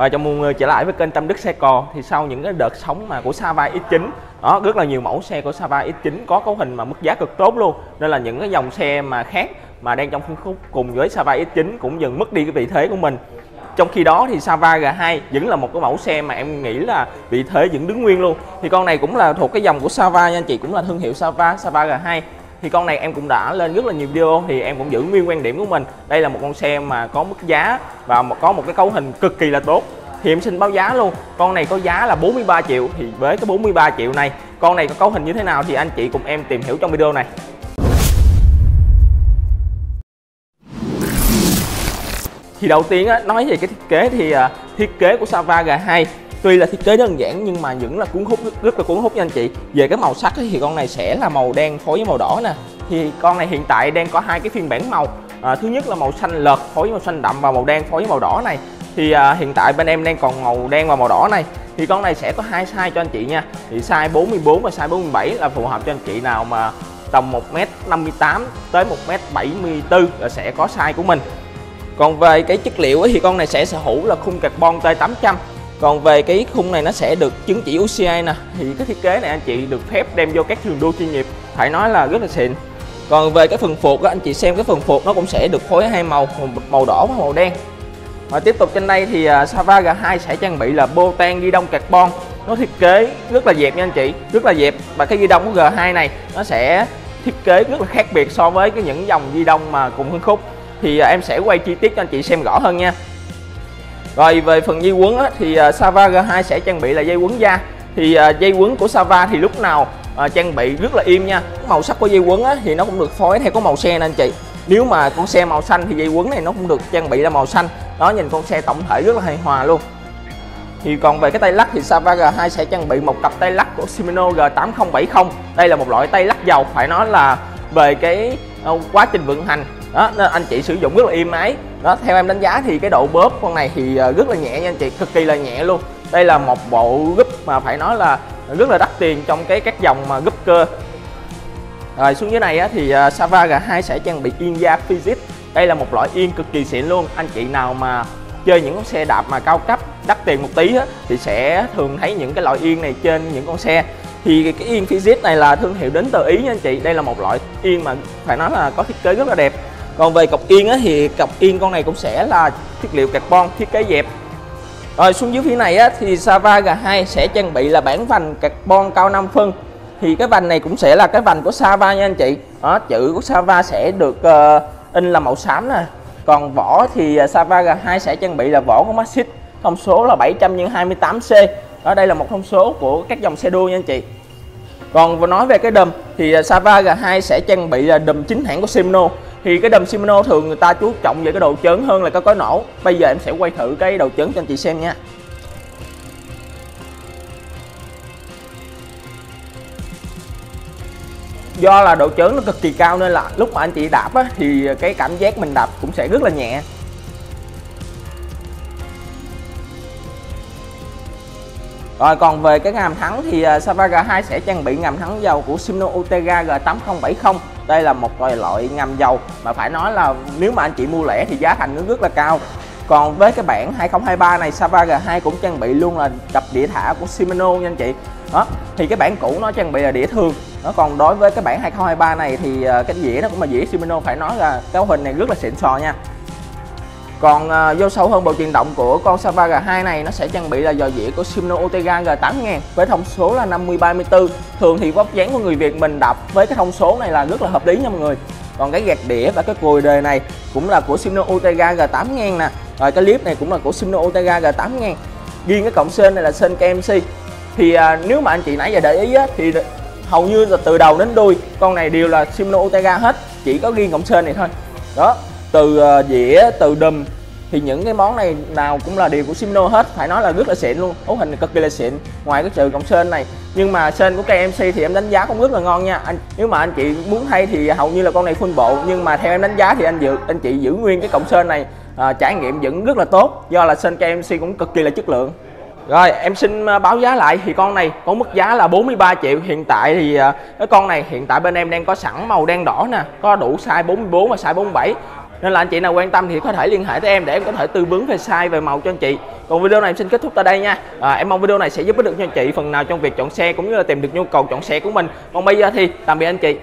và cho mừng người trở lại với kênh Tâm Đức Xe Cò. Thì sau những cái đợt sóng mà của Sava X9 đó, rất là nhiều mẫu xe của Sava X9 có cấu hình mà mức giá cực tốt luôn. Nên là những cái dòng xe mà khác mà đang trong phân khúc cùng với Sava X9 cũng dần mất đi cái vị thế của mình. Trong khi đó thì Sava G2 vẫn là một cái mẫu xe mà em nghĩ là vị thế vẫn đứng nguyên luôn. Thì con này cũng là thuộc cái dòng của Sava nha, anh chị cũng là thương hiệu Sava Sava G2 thì con này em cũng đã lên rất là nhiều video thì em cũng giữ nguyên quan điểm của mình. Đây là một con xe mà có mức giá và có một cái cấu hình cực kỳ là tốt. Thì em xin báo giá luôn. Con này có giá là 43 triệu. Thì với cái 43 triệu này con này có cấu hình như thế nào thì anh chị cùng em tìm hiểu trong video này. Thì đầu tiên á, nói về cái thiết kế thì uh, thiết kế của Sava G2 tuy là thiết kế đơn giản nhưng mà vẫn là cuốn hút rất là cuốn hút nha anh chị. Về cái màu sắc thì con này sẽ là màu đen phối với màu đỏ nè. Thì con này hiện tại đang có hai cái phiên bản màu. À, thứ nhất là màu xanh lợt phối với màu xanh đậm và màu đen phối với màu đỏ này. Thì à, hiện tại bên em đang còn màu đen và màu đỏ này. Thì con này sẽ có hai size cho anh chị nha. Thì size 44 và size 47 là phù hợp cho anh chị nào mà tầm 1m58 tới 1m74 là sẽ có size của mình. Còn về cái chất liệu thì con này sẽ sở hữu là khung carbon T800 còn về cái khung này nó sẽ được chứng chỉ UCI nè. Thì cái thiết kế này anh chị được phép đem vô các trường đua chuyên nghiệp. Phải nói là rất là xịn. Còn về cái phần phuộc anh chị xem cái phần phuộc nó cũng sẽ được phối hai màu màu đỏ và màu đen. Và tiếp tục trên đây thì uh, Sava G2 sẽ trang bị là bô tan ghi đông carbon. Nó thiết kế rất là dẹp nha anh chị rất là dẹp. Và cái ghi đông của G2 này nó sẽ thiết kế rất là khác biệt so với cái những dòng ghi đông mà cùng phân khúc. Thì uh, em sẽ quay chi tiết cho anh chị xem rõ hơn nha rồi về phần dây quấn á, thì uh, Sava G2 sẽ trang bị là dây quấn da. Thì uh, dây quấn của Sava thì lúc nào uh, trang bị rất là im nha. Màu sắc của dây quấn á, thì nó cũng được phối theo có màu xe nè anh chị. Nếu mà con xe màu xanh thì dây quấn này nó cũng được trang bị là màu xanh. Đó nhìn con xe tổng thể rất là hài hòa luôn. Thì còn về cái tay lắc thì Sava G2 sẽ trang bị một cặp tay lắc của Shimano G8070 đây là một loại tay lắc dầu phải nói là về cái quá trình vận hành đó nên anh chị sử dụng rất là êm ái. Đó theo em đánh giá thì cái độ bóp con này thì ờ, rất là nhẹ nha anh chị cực kỳ là nhẹ luôn. Đây là một bộ gúp mà phải nói là rất là đắt tiền trong cái các dòng mà gúp cơ. Rồi xuống dưới này á, thì ờ, uh, Sava G2 sẽ trang bị yên da physics. Đây là một loại yên cực kỳ xịn luôn. Anh chị nào mà chơi những con xe đạp mà cao cấp đắt tiền một tí á, thì sẽ thường thấy những cái loại yên này trên những con xe. Thì cái yên physics này là thương hiệu đến từ ý nha anh chị. Đây là một loại yên mà phải nói là có thiết kế rất là đẹp còn về cọc yên á, thì cọc yên con này cũng sẽ là chất liệu carbon thiết kế dẹp. Rồi xuống dưới phía này á, thì Sava G2 sẽ trang bị là bản vành carbon cao 5 phân. Thì cái vành này cũng sẽ là cái vành của Sava nha anh chị. Đó, chữ của Sava sẽ được uh, in là màu xám nè. Còn vỏ thì ờ, Sava G2 sẽ trang bị là vỏ của Maxxis thông số là 700 x 28C đó đây là một thông số của các dòng xe đua nha anh chị. Còn nói về cái đùm thì ờ, Sava G2 sẽ trang bị là đùm chính hãng của simno thì cái đầm Shimano thường người ta chú trọng về cái độ chớn hơn là cái cối nổ. Bây giờ em sẽ quay thử cái độ chớn cho anh chị xem nha. Do là độ chớn nó cực kỳ cao nên là lúc mà anh chị đạp á, thì cái cảm giác mình đạp cũng sẽ rất là nhẹ. Rồi còn về cái ngàm thắng thì à, Savaga 2 sẽ trang bị ngàm thắng dầu của Shimano Utega G8070 đây là một loại loại ngầm dầu. Mà phải nói là nếu mà anh chị mua lẻ thì giá thành nó rất là cao. Còn với cái bản 2023 này, Sava G2 cũng trang bị luôn là cặp đĩa thả của Shimano nha anh chị. Đó, thì cái bản cũ nó trang bị là đĩa thường. Nó còn đối với cái bản 2023 này thì ờ, cái dĩa nó cũng là dĩa Shimano. Phải nói là cái hình này rất là xịn sò nha còn uh, vô sâu hơn bộ truyền động của con Sava G2 này nó sẽ trang bị là dò dĩa của Shimano Otega G8000 với thông số là 5034. Thường thì vóc dáng của người Việt mình đập với cái thông số này là rất là hợp lý nha mọi người. Còn cái gạt đĩa và cái cùi đề này cũng là của Shimano Otega G8000 nè. Rồi cái clip này cũng là của Shimano Otega G8000. Riêng cái cộng sên này là sên KMC. Thì uh, nếu mà anh chị nãy giờ để ý á, thì hầu như là từ đầu đến đuôi con này đều là Shimano Otega hết, chỉ có riêng cộng sên này thôi. Đó, từ uh, dĩa từ đùm thì những cái món này nào cũng là điều của Simno hết phải nói là rất là xịn luôn cấu hình cực kỳ là xịn ngoài cái trừ cộng sên này. Nhưng mà sên của cây MC thì em đánh giá cũng rất là ngon nha. Anh nếu mà anh chị muốn thay thì hầu như là con này full bộ nhưng mà theo em đánh giá thì anh dự anh chị giữ nguyên cái cộng sên này à, trải nghiệm vẫn rất là tốt do là sên cây MC cũng cực kỳ là chất lượng. Rồi em xin ờ, báo giá lại thì con này có mức giá là 43 triệu. Hiện tại thì cái con này hiện tại bên em đang có sẵn màu đen đỏ nè Có đủ size 44 và size 47 nên là anh chị nào quan tâm thì có thể liên hệ tới em để em có thể tư vấn về size về màu cho anh chị. Còn video này em xin kết thúc tại đây nha. À, em mong video này sẽ giúp ích được cho anh chị phần nào trong việc chọn xe cũng như là tìm được nhu cầu chọn xe của mình. Còn bây giờ thì tạm biệt anh chị.